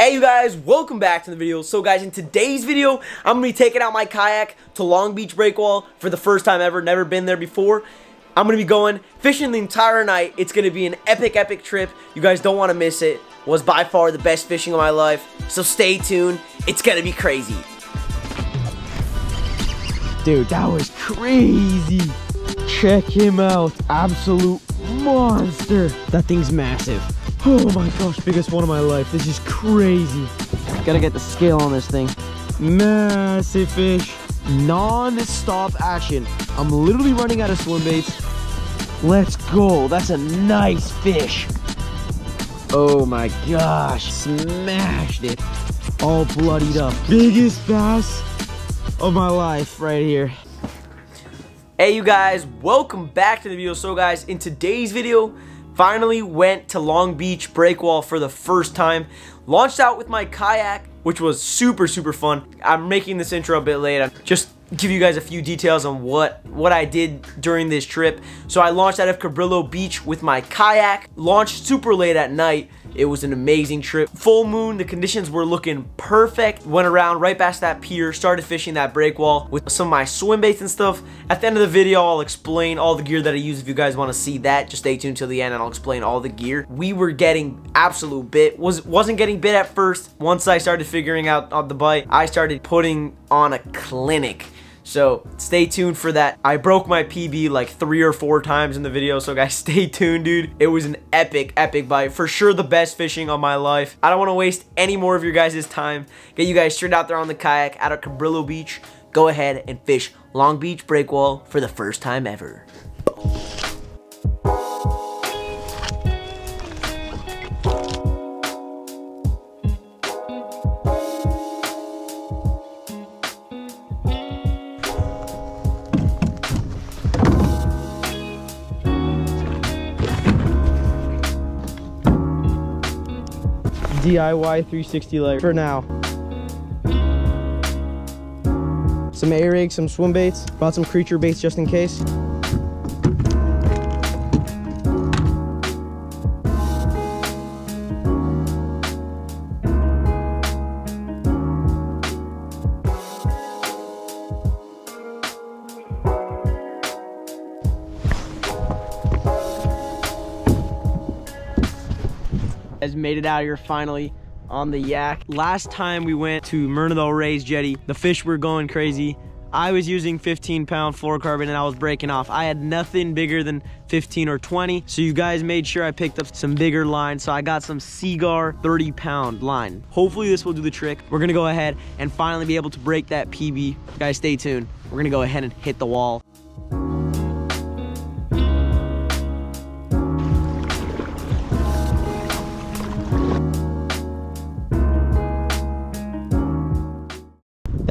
Hey you guys, welcome back to the video. So guys, in today's video, I'm going to be taking out my kayak to Long Beach Breakwall for the first time ever, never been there before. I'm going to be going fishing the entire night. It's going to be an epic, epic trip. You guys don't want to miss it. Was by far the best fishing of my life. So stay tuned. It's going to be crazy. Dude, that was crazy. Check him out. Absolute monster. That thing's massive. Oh my gosh, biggest one of my life. This is crazy. Gotta get the scale on this thing. Massive fish. Non-stop action. I'm literally running out of swim baits. Let's go. That's a nice fish. Oh my gosh. Smashed it. All bloodied up. Biggest bass of my life right here. Hey you guys, welcome back to the video. So guys, in today's video, finally went to Long Beach Breakwall for the first time. Launched out with my kayak, which was super, super fun. I'm making this intro a bit late. I'm just give you guys a few details on what what I did during this trip. So I launched out of Cabrillo Beach with my kayak, launched super late at night. It was an amazing trip. Full moon, the conditions were looking perfect. Went around right past that pier, started fishing that break wall with some of my swim baits and stuff. At the end of the video, I'll explain all the gear that I use if you guys want to see that. Just stay tuned till the end and I'll explain all the gear. We were getting absolute bit. Was, wasn't getting bit at first. Once I started figuring out the bite, I started putting on a clinic. So stay tuned for that. I broke my PB like three or four times in the video. So guys, stay tuned, dude. It was an epic, epic bite. For sure the best fishing of my life. I don't want to waste any more of your guys' time. Get you guys straight out there on the kayak out of Cabrillo Beach. Go ahead and fish Long Beach Breakwall for the first time ever. DIY 360 leg for now. Some A rigs, some swim baits, bought some creature baits just in case. It out here finally on the yak. Last time we went to Marina del Rey's jetty, the fish were going crazy. I was using 15 pound fluorocarbon and I was breaking off. I had nothing bigger than 15 or 20. So you guys made sure I picked up some bigger line. So I got some Seaguar 30 pound line. Hopefully this will do the trick. We're gonna go ahead and finally be able to break that PB. Guys, stay tuned. We're gonna go ahead and hit the wall.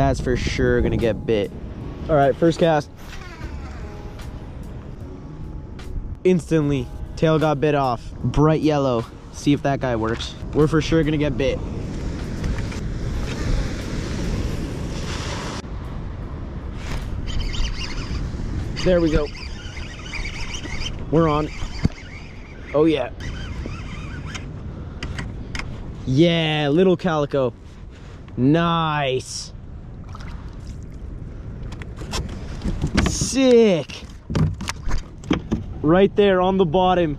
That's for sure gonna get bit. All right, first cast. Instantly, tail got bit off. Bright yellow. See if that guy works. We're for sure gonna get bit. There we go. We're on. Oh yeah. Yeah, little calico. Nice. Sick. Right there on the bottom.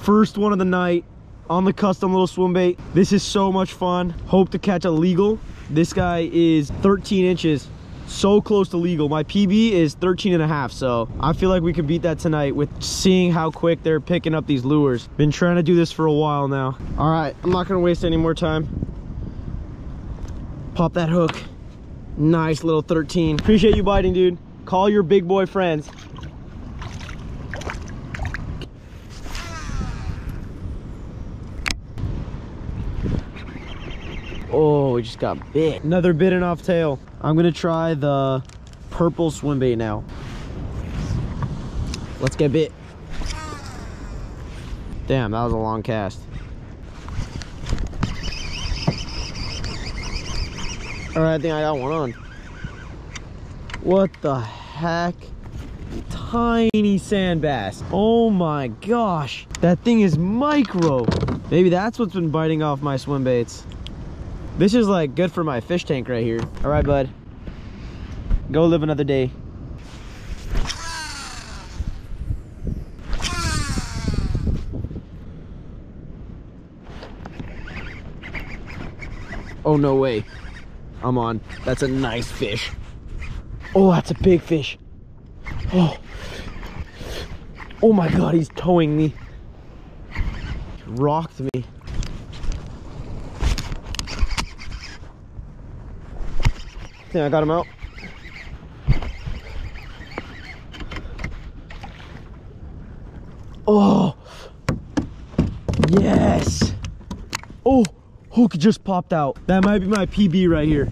First one of the night on the custom little swim bait. This is so much fun. Hope to catch a legal. This guy is 13 inches. So close to legal. My PB is 13 and a half, so I feel like we could beat that tonight with seeing how quick they're picking up these lures. Been trying to do this for a while now. All right, I'm not gonna waste any more time. Pop that hook. Nice little 13. Appreciate you biting, dude. Call your big boy friends. Oh, we just got bit. Another bitten off tail. I'm gonna try the purple swim bait now. Let's get bit. Damn, that was a long cast. All right, I think I got one on. What the heck? Tiny sand bass. Oh my gosh. That thing is micro. Maybe that's what's been biting off my swim baits. This is like good for my fish tank right here. All right, bud. Go live another day. Oh, no way. I'm on. That's a nice fish. Oh, that's a big fish. Oh. Oh my God, he's towing me. Rocked me. think I got him out. Oh, yes. Oh, hook just popped out. That might be my PB right here.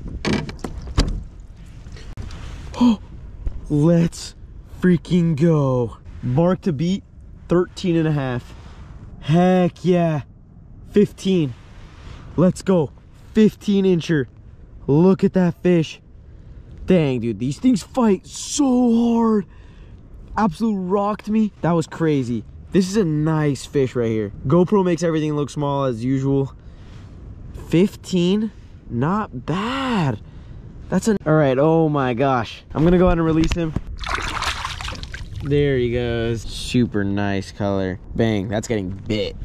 Let's freaking go. Mark to beat, 13 and a half. Heck yeah. 15. Let's go. 15 incher. Look at that fish. Dang, dude, these things fight so hard. Absolute rocked me. That was crazy. This is a nice fish right here. GoPro makes everything look small as usual. 15, not bad. That's an, all right, oh my gosh. I'm gonna go ahead and release him. There he goes. Super nice color. Bang, that's getting bit.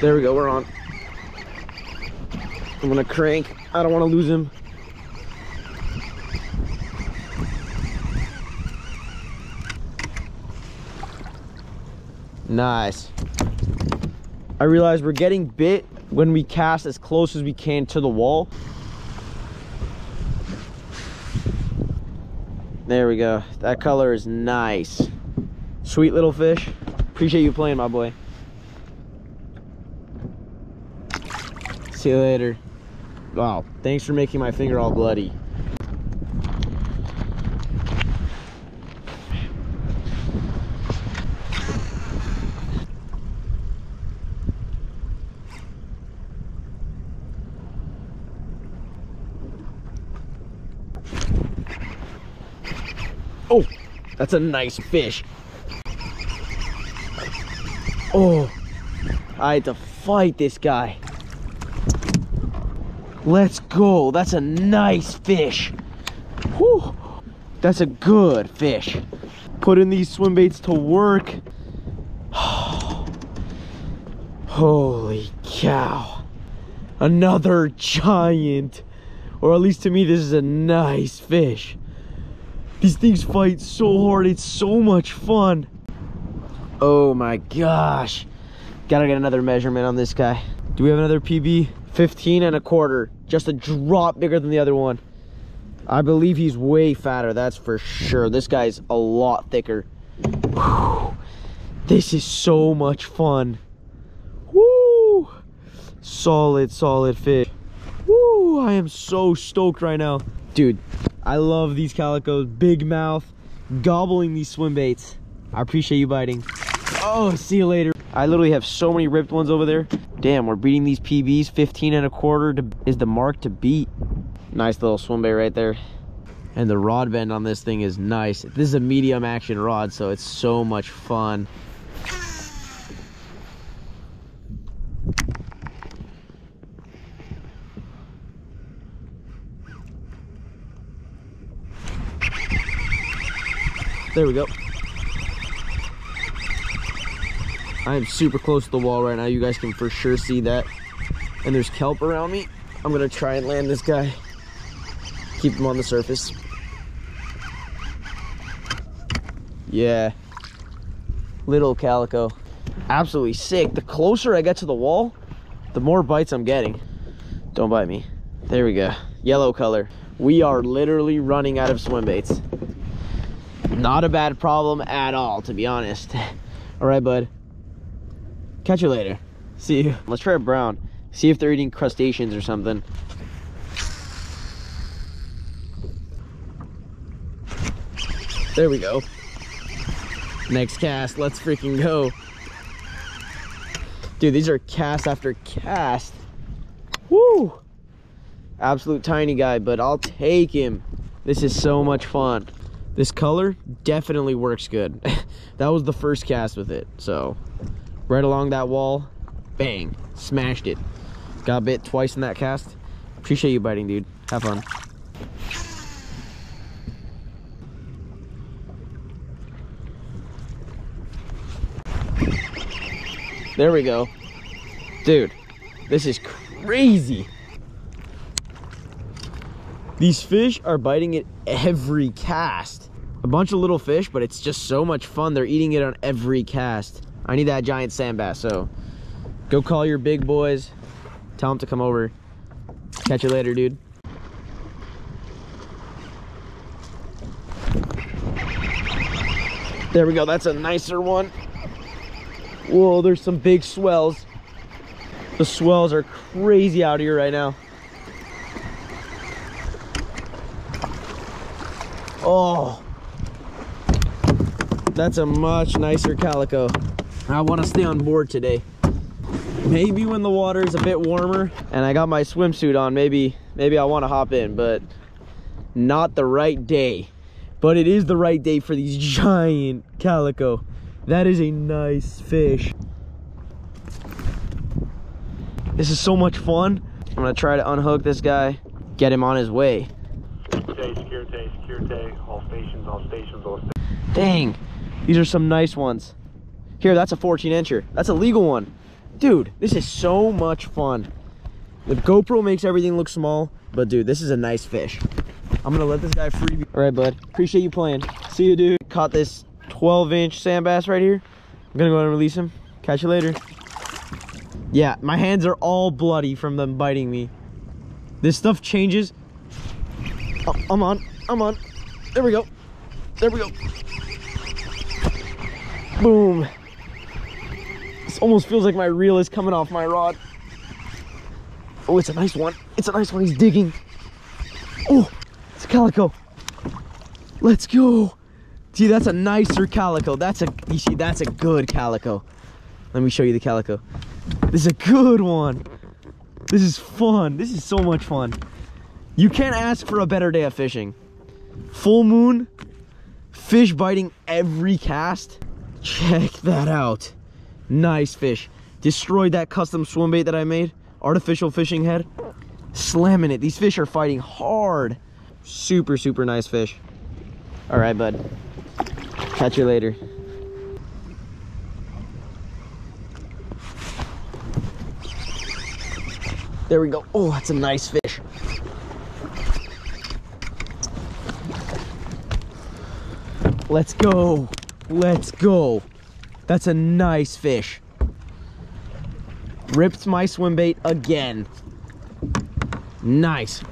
There we go, we're on. I'm gonna crank. I don't wanna lose him. Nice. I realize we're getting bit when we cast as close as we can to the wall. There we go. That color is nice. Sweet little fish. Appreciate you playing, my boy. See you later. Wow, thanks for making my finger all bloody. Oh, that's a nice fish. Oh, I had to fight this guy. Let's go. That's a nice fish. Whew. That's a good fish. Putting these swim baits to work. Holy cow. Another giant. Or at least to me, this is a nice fish. These things fight so hard. It's so much fun. Oh my gosh. Gotta get another measurement on this guy. Do we have another PB? 15 and a quarter just a drop bigger than the other one i believe he's way fatter that's for sure this guy's a lot thicker Whew. this is so much fun Woo! solid solid fish Woo! i am so stoked right now dude i love these calicos big mouth gobbling these swim baits i appreciate you biting oh see you later I literally have so many ripped ones over there. Damn, we're beating these PBs. 15 and a quarter to, is the mark to beat. Nice little swim bait right there. And the rod bend on this thing is nice. This is a medium action rod, so it's so much fun. There we go. I am super close to the wall right now. You guys can for sure see that. And there's kelp around me. I'm gonna try and land this guy. Keep him on the surface. Yeah. Little calico. Absolutely sick. The closer I get to the wall, the more bites I'm getting. Don't bite me. There we go. Yellow color. We are literally running out of swim baits. Not a bad problem at all, to be honest. All right, bud. Catch you later. See you. Let's try a brown. See if they're eating crustaceans or something. There we go. Next cast. Let's freaking go. Dude, these are cast after cast. Woo! Absolute tiny guy, but I'll take him. This is so much fun. This color definitely works good. that was the first cast with it. So right along that wall, bang, smashed it. Got bit twice in that cast. Appreciate you biting, dude. Have fun. There we go. Dude, this is crazy. These fish are biting it every cast. A bunch of little fish, but it's just so much fun. They're eating it on every cast. I need that giant sand bass, so go call your big boys. Tell them to come over. Catch you later, dude. There we go. That's a nicer one. Whoa, there's some big swells. The swells are crazy out here right now. Oh, that's a much nicer calico. I want to stay on board today. Maybe when the water is a bit warmer and I got my swimsuit on, maybe maybe I want to hop in, but not the right day. But it is the right day for these giant calico. That is a nice fish. This is so much fun. I'm gonna try to unhook this guy, get him on his way. Security, security, security, all stations, all stations, all stations. Dang, these are some nice ones. Here, that's a 14 incher. That's a legal one. Dude, this is so much fun. The GoPro makes everything look small, but dude, this is a nice fish. I'm gonna let this guy free. All right, bud. Appreciate you playing. See you, dude. Caught this 12 inch sand bass right here. I'm gonna go and release him. Catch you later. Yeah, my hands are all bloody from them biting me. This stuff changes. Oh, I'm on, I'm on. There we go. There we go. Boom. This almost feels like my reel is coming off my rod. Oh, it's a nice one. It's a nice one. He's digging. Oh, it's a calico. Let's go. See, that's a nicer calico. That's a, you see, that's a good calico. Let me show you the calico. This is a good one. This is fun. This is so much fun. You can't ask for a better day of fishing. Full moon, fish biting every cast. Check that out. Nice fish. Destroyed that custom swim bait that I made. Artificial fishing head. Slamming it. These fish are fighting hard. Super, super nice fish. All right, bud. Catch you later. There we go. Oh, that's a nice fish. Let's go. Let's go. That's a nice fish. Ripped my swim bait again. Nice.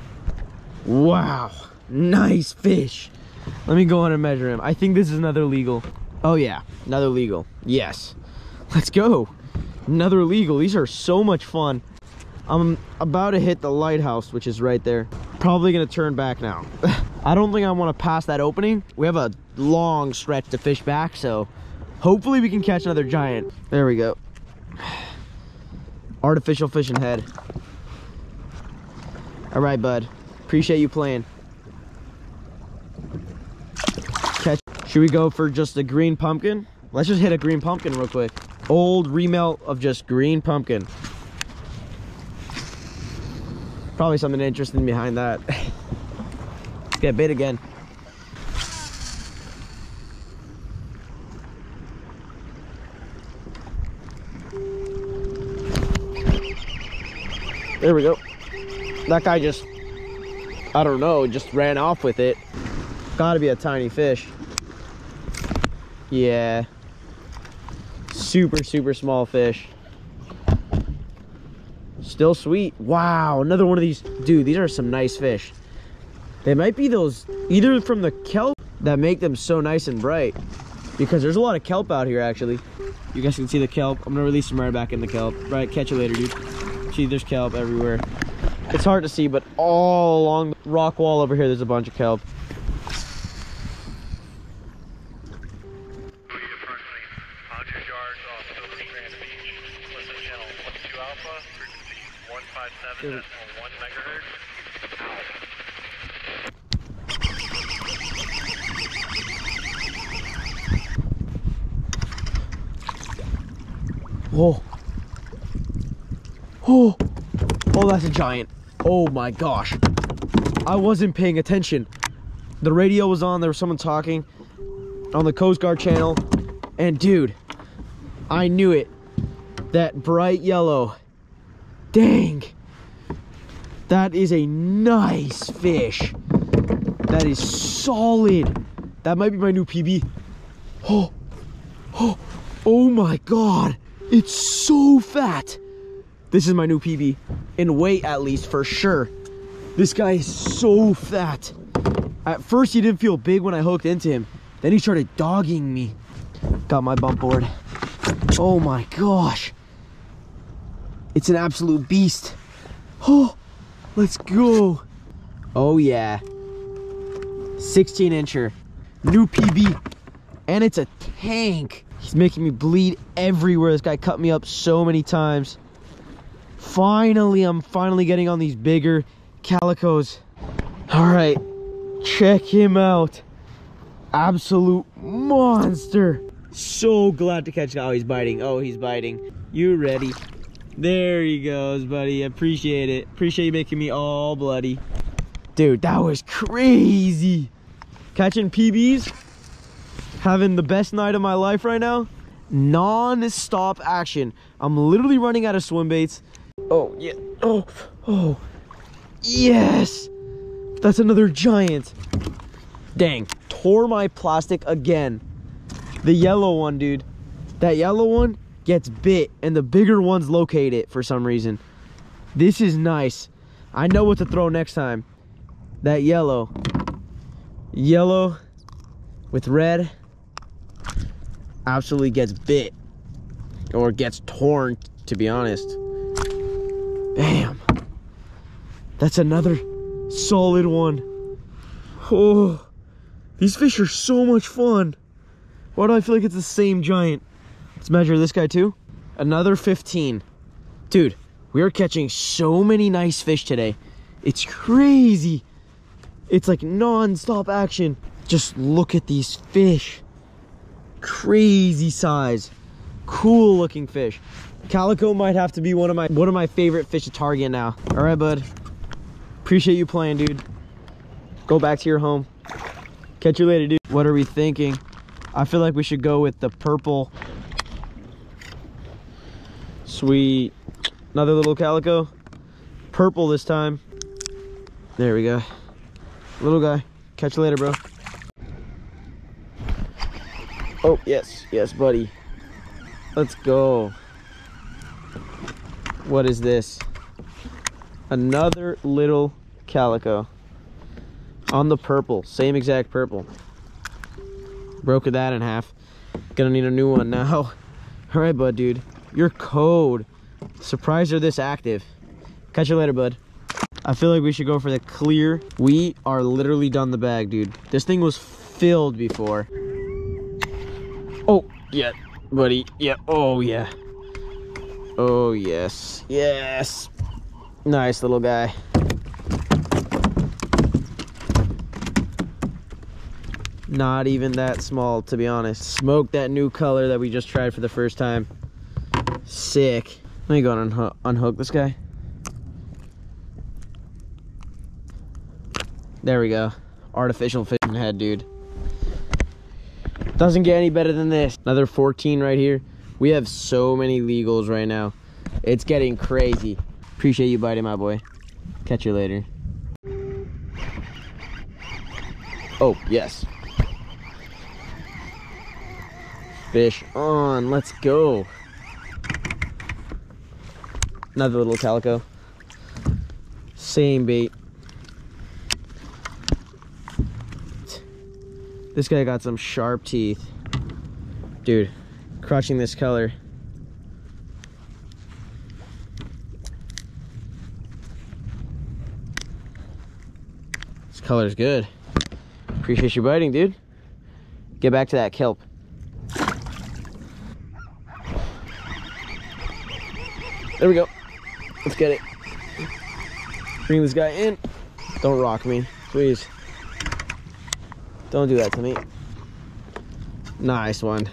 Wow. Nice fish. Let me go on and measure him. I think this is another legal. Oh yeah, another legal. Yes. Let's go. Another legal. These are so much fun. I'm about to hit the lighthouse, which is right there. Probably gonna turn back now. I don't think I wanna pass that opening. We have a long stretch to fish back, so hopefully we can catch another giant. There we go. Artificial fishing head. All right, bud. Appreciate you playing. Catch. Should we go for just a green pumpkin? Let's just hit a green pumpkin real quick. Old remelt of just green pumpkin. Probably something interesting behind that. Get bit again. There we go. That guy just, I don't know, just ran off with it. Gotta be a tiny fish. Yeah. Super, super small fish. Still sweet. Wow, another one of these. Dude, these are some nice fish. They might be those, either from the kelp that make them so nice and bright. Because there's a lot of kelp out here, actually. You guys can see the kelp. I'm gonna release them right back in the kelp. Right, catch you later, dude. See, there's kelp everywhere. It's hard to see, but all along the rock wall over here, there's a bunch of kelp. approximately 100 yards off Philippine Grand Beach. Listen channel 22 Alpha, frequency 157 decimal 1 megahertz. Out. Oh. Oh. Oh, that's a giant. Oh my gosh. I wasn't paying attention. The radio was on, there was someone talking on the Coast Guard channel. And dude, I knew it. That bright yellow. Dang. That is a nice fish. That is solid. That might be my new PB. Oh, oh, oh my God. It's so fat. This is my new PB. In weight, at least, for sure. This guy is so fat. At first, he didn't feel big when I hooked into him. Then he started dogging me. Got my bump board. Oh my gosh. It's an absolute beast. Oh, let's go. Oh yeah. 16 incher. New PB. And it's a tank. He's making me bleed everywhere. This guy cut me up so many times. Finally, I'm finally getting on these bigger calicos. All right, check him out. Absolute monster. So glad to catch. Oh, he's biting. Oh, he's biting. You ready? There he goes, buddy. Appreciate it. Appreciate you making me all bloody. Dude, that was crazy. Catching PBs, having the best night of my life right now. Non-stop action. I'm literally running out of swim baits. Oh, yeah. Oh, oh. Yes. That's another giant. Dang, tore my plastic again. The yellow one, dude. That yellow one gets bit and the bigger ones locate it for some reason. This is nice. I know what to throw next time. That yellow. Yellow with red absolutely gets bit or gets torn to be honest. Bam. That's another solid one. Oh, these fish are so much fun. Why do I feel like it's the same giant? Let's measure this guy too. Another 15. Dude, we are catching so many nice fish today. It's crazy. It's like non-stop action. Just look at these fish. Crazy size. Cool looking fish. Calico might have to be one of my one of my favorite fish to target now. All right, bud. Appreciate you playing, dude. Go back to your home. Catch you later, dude. What are we thinking? I feel like we should go with the purple. Sweet. Another little calico. Purple this time. There we go. Little guy. Catch you later, bro. Oh, yes. Yes, buddy. Let's go. What is this? Another little calico. On the purple. Same exact purple. Broke that in half. Gonna need a new one now. All right, bud, dude. Your code. Surprised you're this active. Catch you later, bud. I feel like we should go for the clear. We are literally done the bag, dude. This thing was filled before. Oh, yeah, buddy. Yeah, oh, yeah. Oh, yes. Yes. Nice little guy. Not even that small, to be honest. Smoke that new color that we just tried for the first time. Sick. Let me go and unhook, unhook this guy. There we go. Artificial fishing head, dude. Doesn't get any better than this. Another 14 right here. We have so many legals right now. It's getting crazy. Appreciate you biting, my boy. Catch you later. Oh, yes. Fish on. Let's go. Another little calico. Same bait. This guy got some sharp teeth. Dude, crushing this color. This color's good. Appreciate you biting, dude. Get back to that kelp. There we go. Let's get it. Bring this guy in. Don't rock me, please. Don't do that to me. Nice one.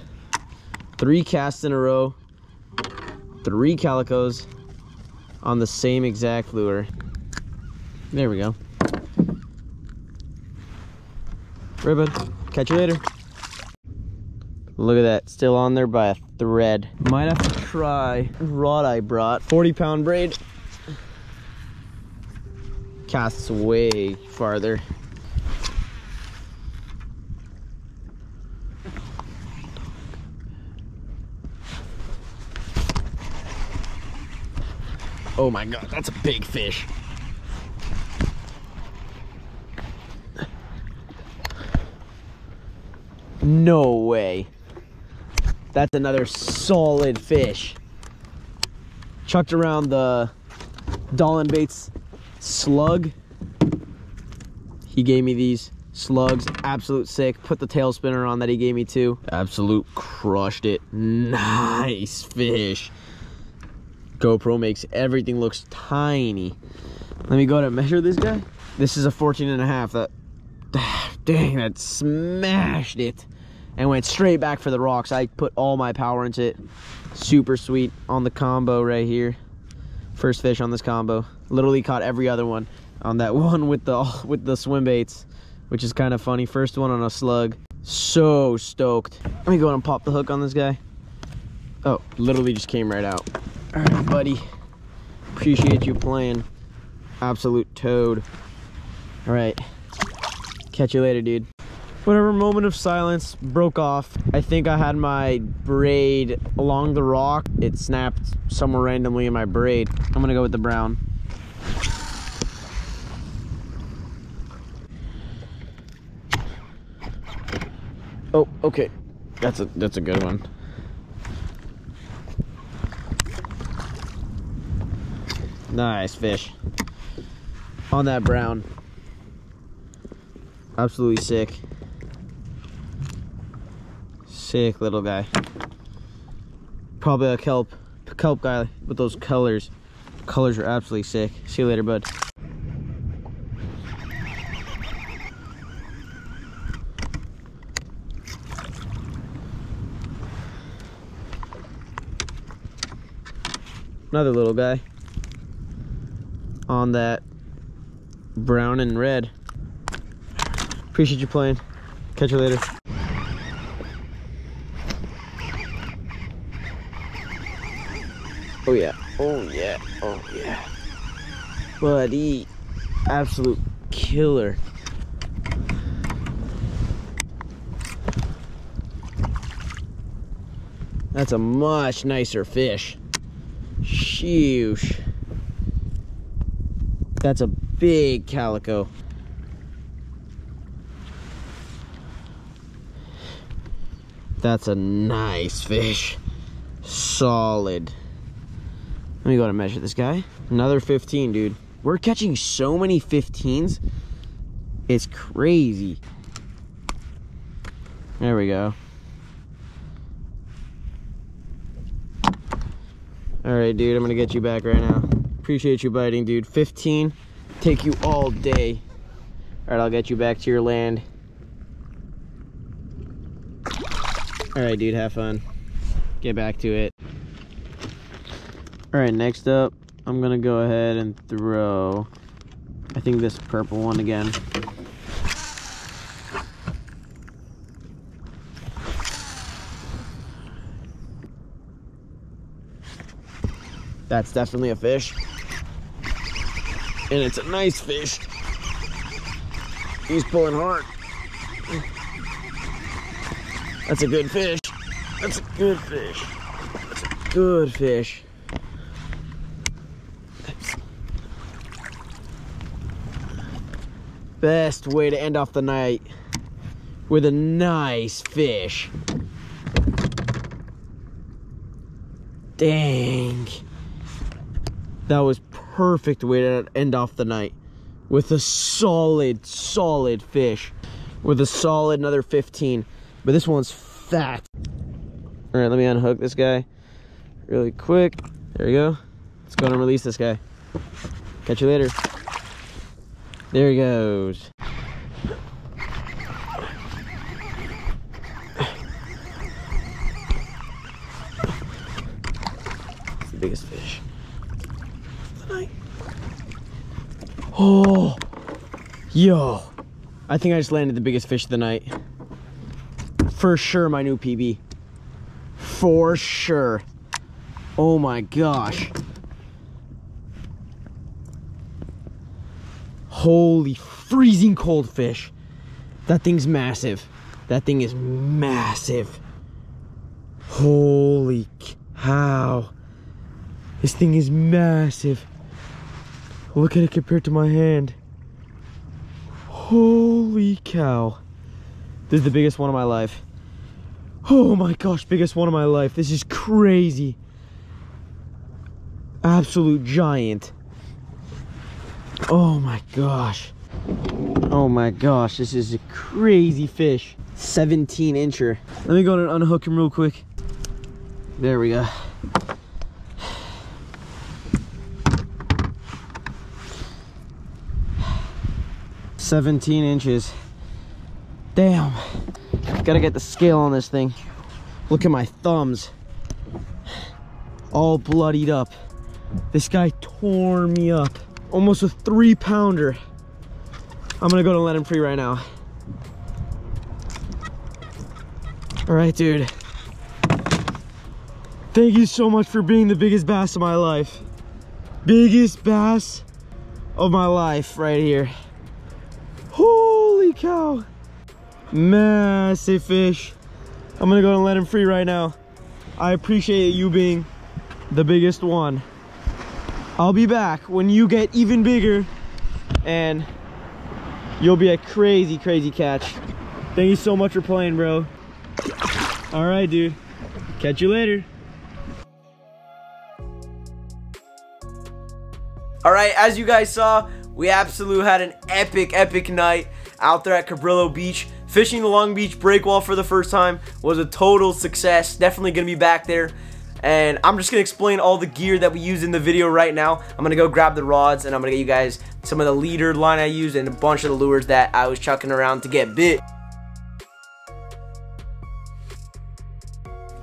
Three casts in a row. three calicos on the same exact lure. There we go. Ribbon. Catch you later. Look at that. Still on there by a thread. Might have to try rod I brought. 40 pound braid. Casts way farther. Oh my god, that's a big fish. No way. That's another solid fish. Chucked around the Dolan Baits slug. He gave me these slugs, absolute sick. Put the tail spinner on that he gave me too. Absolute crushed it. Nice fish. GoPro makes everything looks tiny. Let me go to measure this guy. This is a 14 and a half. That, dang, that smashed it and went straight back for the rocks. I put all my power into it. Super sweet on the combo right here. First fish on this combo. Literally caught every other one on that one with the with the swim baits, which is kind of funny. First one on a slug. So stoked. Let me go and pop the hook on this guy. Oh, literally just came right out. All right, buddy. Appreciate you playing. Absolute toad. All right. Catch you later, dude. Whatever moment of silence broke off. I think I had my braid along the rock. It snapped somewhere randomly in my braid. I'm gonna go with the brown. Oh, okay. That's a that's a good one. Nice fish. On that brown. Absolutely sick. Sick little guy. Probably a kelp kelp guy with those colors. Colors are absolutely sick. See you later, bud. Another little guy on that brown and red. Appreciate you playing. Catch you later. Oh yeah. Oh yeah. Oh yeah. Buddy. Absolute killer. That's a much nicer fish. Sheesh. That's a big calico. That's a nice fish. Solid. Let me go and measure this guy. Another 15, dude. We're catching so many 15s. It's crazy. There we go. All right, dude, I'm gonna get you back right now. Appreciate you biting, dude. 15, take you all day. All right, I'll get you back to your land. All right, dude, have fun. Get back to it. All right, next up, I'm gonna go ahead and throw, I think this purple one again. That's definitely a fish. And it's a nice fish. He's pulling hard. That's a good fish. That's a good fish. That's a good fish. Best way to end off the night with a nice fish. Dang. That was perfect way to end off the night with a solid, solid fish with a solid another 15. But this one's fat. All right, let me unhook this guy really quick. There we go. Let's go and release this guy. Catch you later. There he goes. biggest fish of the night. Oh, yo. I think I just landed the biggest fish of the night. For sure, my new PB. For sure. Oh my gosh. Holy freezing cold fish. That thing's massive. That thing is massive. Holy cow. This thing is massive. Look at it compared to my hand. Holy cow. This is the biggest one of my life. Oh my gosh, biggest one of my life. This is crazy. Absolute giant. Oh my gosh. Oh my gosh, this is a crazy fish. 17 incher. Let me go and unhook him real quick. There we go. Seventeen inches. Damn. Gotta get the scale on this thing. Look at my thumbs. All bloodied up. This guy tore me up. Almost a three pounder. I'm gonna go to let him free right now. All right, dude. Thank you so much for being the biggest bass of my life. Biggest bass of my life right here. Holy cow. Massive fish. I'm gonna go and let him free right now. I appreciate you being the biggest one. I'll be back when you get even bigger and you'll be a crazy, crazy catch. Thank you so much for playing, bro. All right, dude. Catch you later. All right, as you guys saw, we absolutely had an epic, epic night out there at Cabrillo Beach. Fishing the Long Beach breakwall for the first time was a total success. Definitely going to be back there. And I'm just going to explain all the gear that we use in the video right now. I'm going to go grab the rods and I'm going to get you guys some of the leader line I used and a bunch of the lures that I was chucking around to get bit.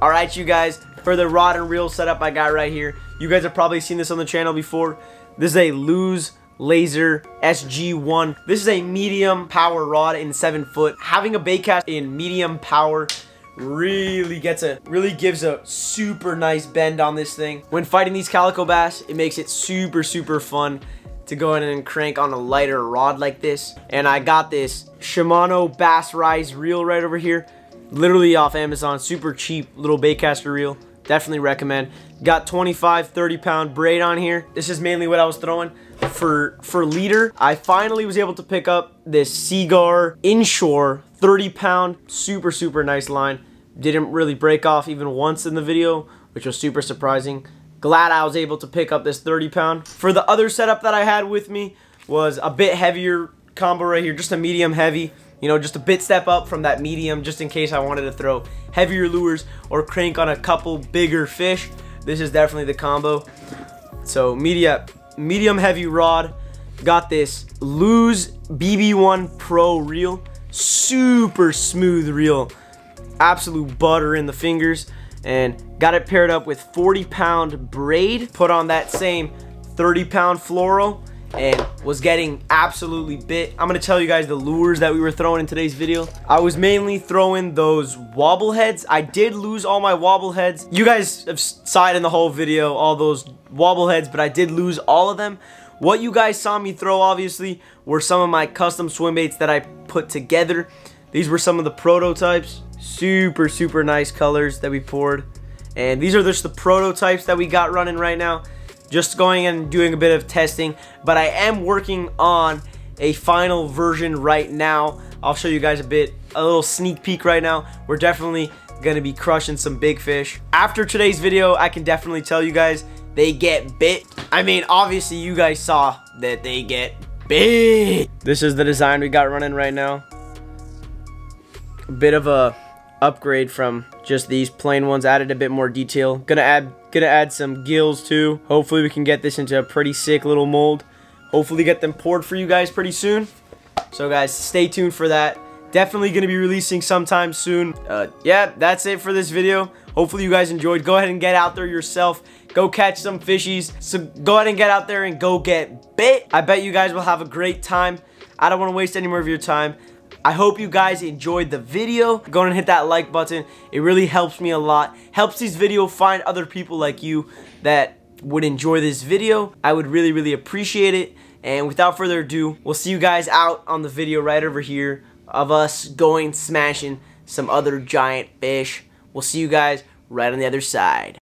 Alright you guys, for the rod and reel setup I got right here, you guys have probably seen this on the channel before. This is a Lew's Laser SG1. This is a medium power rod in 7 foot. Having a bait cast in medium power really gets a really gives a super nice bend on this thing. When fighting these calico bass, it makes it super super fun to go in and crank on a lighter rod like this. And I got this Shimano Bass Rise reel right over here literally off Amazon, super cheap little baitcaster reel. Definitely recommend. Got 25, 30 pound braid on here. This is mainly what I was throwing for for leader. I finally was able to pick up this Seaguar inshore 30 pound, super super nice line. Didn't really break off even once in the video, which was super surprising. Glad I was able to pick up this 30 pound. For the other setup that I had with me was a bit heavier combo right here, just a medium heavy you know, just a bit step up from that medium just in case I wanted to throw heavier lures or crank on a couple bigger fish. This is definitely the combo. So media, medium heavy rod. Got this Lew's BB1 Pro reel. Super smooth reel. Absolute butter in the fingers. And got it paired up with 40 pound braid. Put on that same 30 pound fluoro and was getting absolutely bit. I'm gonna tell you guys the lures that we were throwing in today's video. I was mainly throwing those wobble heads. I did lose all my wobble heads. You guys have sighed in the whole video all those wobble heads, but I did lose all of them. What you guys saw me throw, obviously, were some of my custom swim baits that I put together. These were some of the prototypes. Super, super nice colors that we poured. And these are just the prototypes that we got running right now just going and doing a bit of testing, but I am working on a final version right now. I'll show you guys a bit, a little sneak peek right now. We're definitely gonna be crushing some big fish. After today's video, I can definitely tell you guys they get bit. I mean, obviously you guys saw that they get bit. This is the design we got running right now. A bit of a upgrade from just these plain ones, added a bit more detail. Gonna add Gonna add some gills too. Hopefully we can get this into a pretty sick little mold. Hopefully get them poured for you guys pretty soon. So guys, stay tuned for that. definitely to be releasing sometime soon. Uh, yeah, that's it for this video. Hopefully you guys enjoyed. Go ahead and get out there yourself. Go catch some fishies. So go ahead and get out there and go get bit. I bet you guys will have a great time. I don't want to waste any more of your time. I hope you guys enjoyed the video. Go and hit that like button. It really helps me a lot. Helps these videos find other people like you that would enjoy this video. I would really, really appreciate it. And without further ado, we'll see you guys out on the video right over here of us going smashing some other giant fish. We'll see you guys right on the other side.